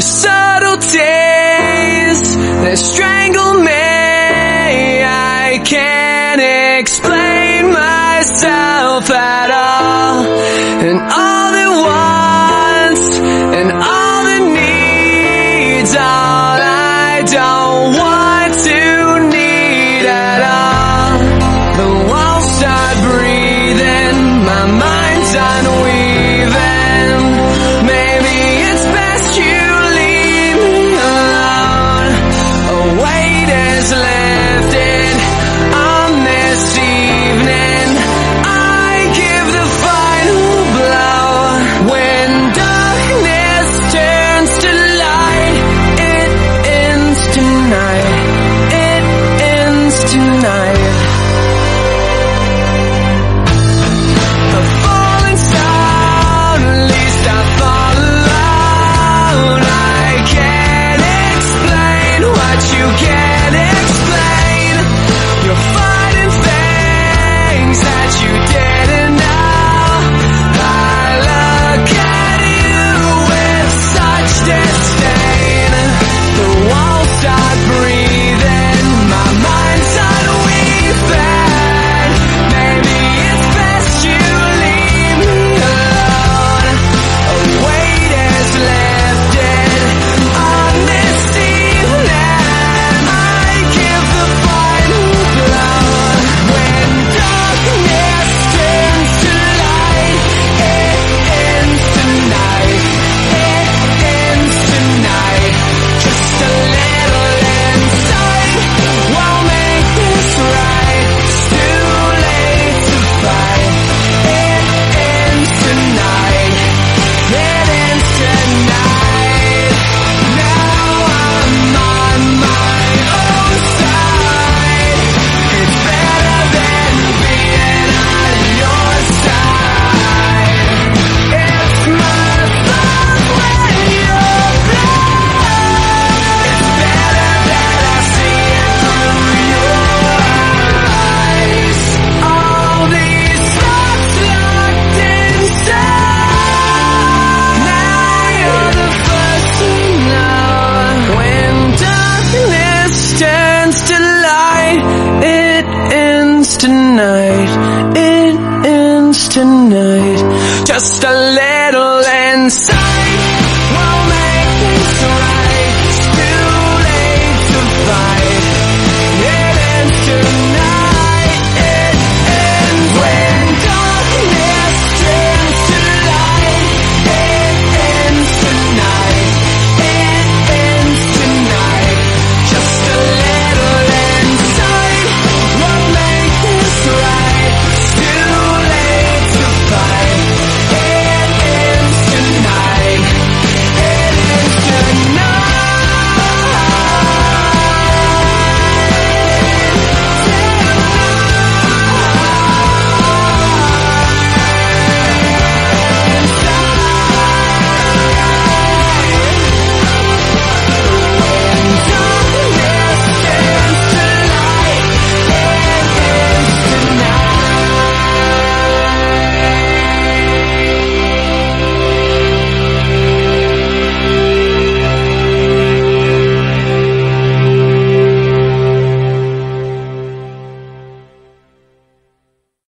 Your subtleties that strangle me. I can't explain tonight. tonight. It ends tonight. Just a little inside.